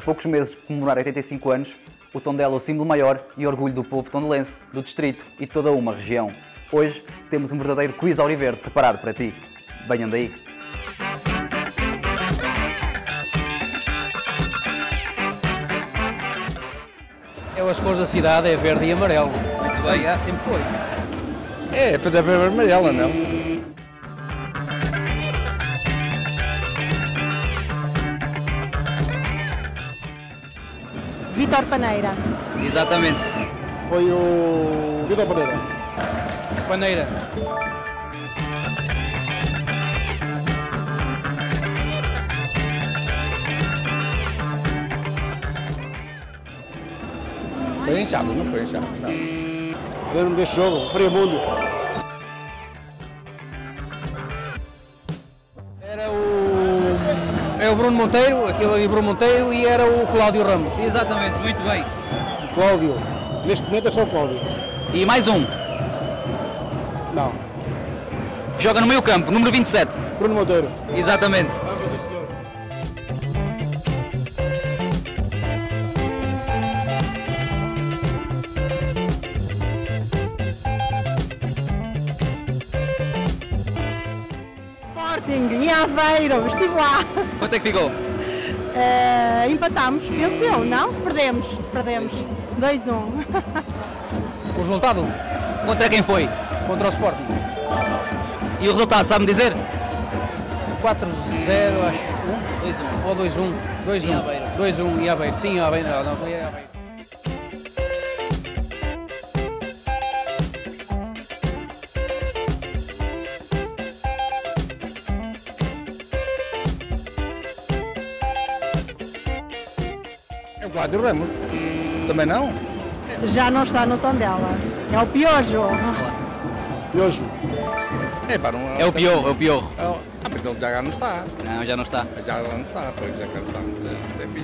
poucos meses de comemorar 85 anos, o Tondela é o símbolo maior e orgulho do povo tondelense, do distrito e de toda uma região. Hoje temos um verdadeiro quiz auriverde preparado para ti. Venham daí! É as cores da cidade, é verde e amarelo. Muito bem, é, sempre foi. É, para ver amarela, não? Vitor Paneira. Exatamente. Foi o Vitor Pereira. Paneira. Foi em Chaves, não foi em Chaves, não. Lembro-me deste jogo. Era o. É o Bruno Monteiro, aquele ali Bruno Monteiro e era o Cláudio Ramos. Exatamente, muito bem. Cláudio. Neste momento é só o Cláudio. E mais um. Não. Joga no meio campo, número 27. Bruno Monteiro. Exatamente. Sporting em Aveiro, estive lá. Quanto é que ficou? Eh, empatámos, penso eu, não? Perdemos, perdemos. 2-1. O resultado Contra quem foi? contra o Sporting. E o resultado, sabe-me dizer? 4-0, acho. 2-1. Ou 2-1. 2-1. Em Aveiro. 2-1 em Aveiro. Sim, Aveiro. Não, não Aveiro. Cláudio Ramos. Também não? Já não está no tom dela. É o Piojo. Piojo. É, para um, É o pior, é o pior. Ah, mas ele já não está. Não, já não está. Já não está, pois já cá não está. Tem- tem-